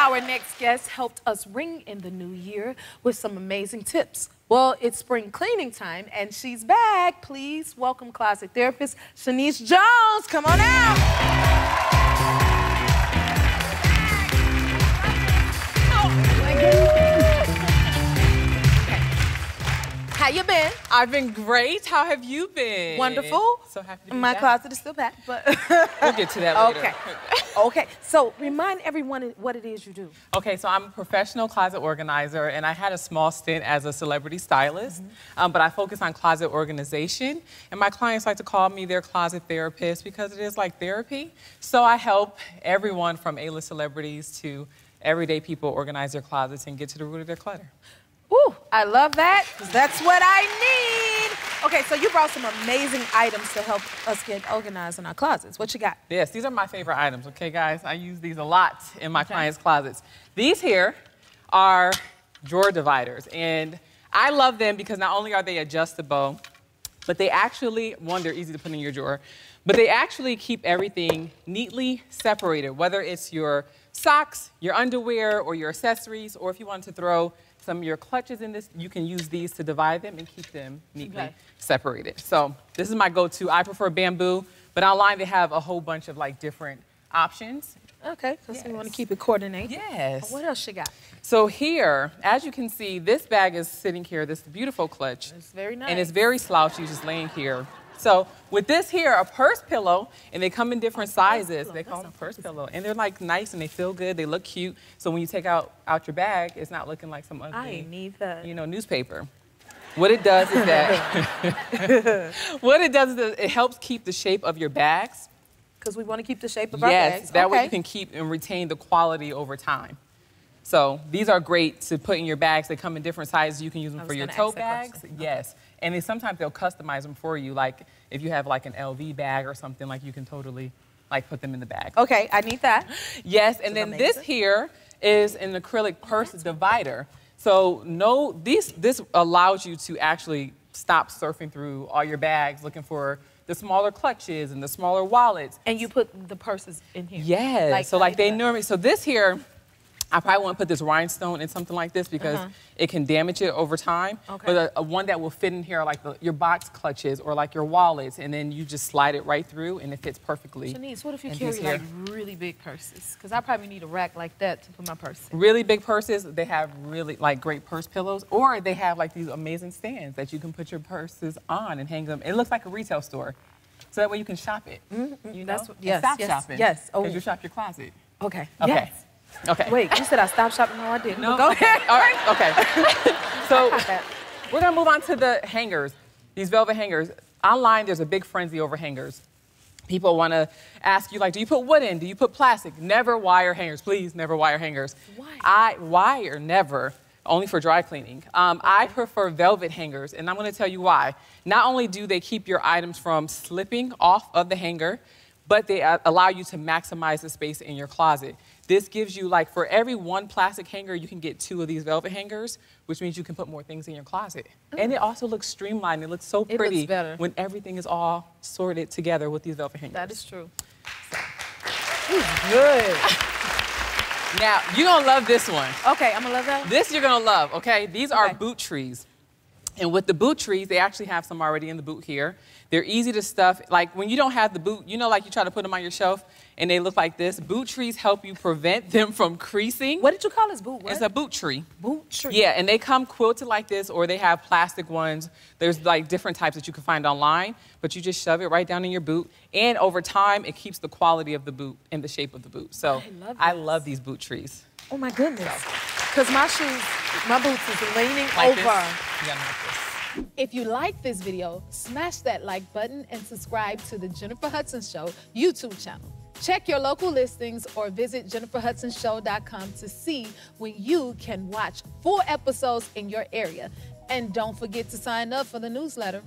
our next guest helped us ring in the new year with some amazing tips. Well, it's spring cleaning time, and she's back. Please welcome closet therapist Shaniece Jones. Come on out. Oh How you been? I've been great. How have you been? Wonderful. So happy to be My back. closet is still packed, but We'll get to that later. okay. Okay. So remind everyone what it is you do. Okay, so I'm a professional closet organizer, and I had a small stint as a celebrity stylist, Mm-hmm. um, but I focus on closet organization. And my clients like to call me their closet therapist because it is like therapy. So I help everyone from A-list celebrities to everyday people organize their closets and get to the root of their clutter. I love that that's what I need. Okay, so you brought some amazing items to help us get organized in our closets. What you got? Yes, these are my favorite items, okay, guys? I use these a lot in my clients' closets. These here are drawer dividers, and I love them because not only are they adjustable, but they actually, one, they're easy to put in your drawer, but they actually keep everything neatly separated, whether it's your socks, your underwear, or your accessories, or if you want to throw some of your clutches in this, you can use these to divide them and keep them neatly Okay. separated. So this is my go-to. I prefer bamboo, but online they have a whole bunch of like different options. Okay, because we want to keep it coordinated. Yes. What else you got? So here, as you can see, this bag is sitting here, this beautiful clutch. It's very nice. And it's very slouchy, just laying here. So with this here, a purse pillow, and they come in different sizes. They call them purse pillow, and they're like nice and they feel good. They look cute. So when you take out out your bag, it's not looking like some ugly, I need that. you know, newspaper. What it does is that what it does is that it helps keep the shape of your bags. Because we want to keep the shape of our bags. Yes, that way you can keep and retain the quality over time. So these are great to put in your bags. They come in different sizes. You can use them for your tote bags. Yes, and then sometimes they'll customize them for you. Like if you have like an LV bag or something, like you can totally like put them in the bag. Okay, I need that. Yes, and then this amazing. here is an acrylic purse divider. So no, these this allows you to actually stop surfing through all your bags looking for the smaller clutches and the smaller wallets. And you put the purses in here. Yes. so like they normally. So this here, I probably won't put this rhinestone in something like this because uh-huh. it can damage it over time. Okay. But a, a one that will fit in here, like the, your box clutches or like your wallets, and then you just slide it right through, and it fits perfectly. Shaniece, what if you carry like really big purses? Because I probably need a rack like that to put my purse in. Really big purses, they have really like great purse pillows, or they have like these amazing stands that you can put your purses on and hang them. It looks like a retail store, so that way you can shop it. Mm-hmm. You know. That's what- yes, stop yes, shopping. yes. Oh. because you shop your closet. Okay. Okay. Yes. Okay. Wait, you said I stopped shopping? No, I didn't. No. Go ahead. All right. Okay. so we're gonna move on to the hangers. These velvet hangers. Online, there's a big frenzy over hangers. People want to ask you like, do you put wood in? Do you put plastic? Never wire hangers, please. Never wire hangers. Why? I wire never. Only for dry cleaning. Um, I prefer velvet hangers, and I'm going to tell you why. Not only do they keep your items from slipping off of the hanger, but they uh, allow you to maximize the space in your closet. This gives you, like, for every one plastic hanger, you can get two of these velvet hangers, which means you can put more things in your closet. And it also looks streamlined. It looks so It looks pretty better. when everything is all sorted together with these velvet hangers. That is true. Good. Now, you're going to love this one. Okay, I'm gonna love that. This you're gonna love, okay? These are boot trees. And with the boot trees, they actually have some already in the boot here. They're easy to stuff. Like when you don't have the boot, you know, like you try to put them on your shelf and they look like this. Boot trees help you prevent them from creasing. What did you call this boot? What? It's a boot tree. boot tree. Yeah, and they come quilted like this, or they have plastic ones. There's like different types that you can find online, but you just shove it right down in your boot. And over time, it keeps the quality of the boot and the shape of the boot. So I love I love these boot trees. Oh my goodness. Because my shoes, my boots is leaning Like over. this. You gotta this. If you like this video, smash that like button and subscribe to the Jennifer Hudson Show YouTube channel. Check your local listings or visit jenniferhudsonshow.com to see when you can watch full episodes in your area. And don't forget to sign up for the newsletter.